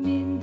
minden.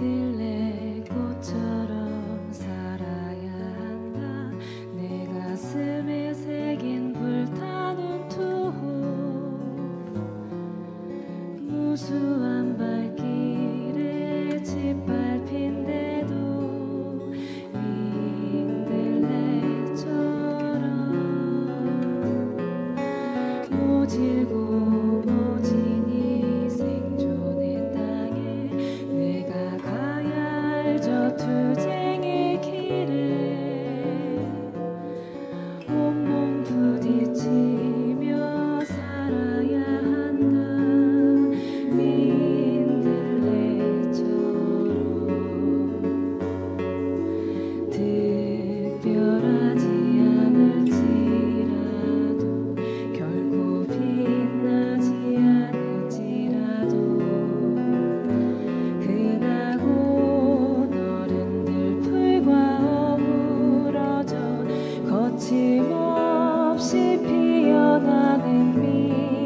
that in me.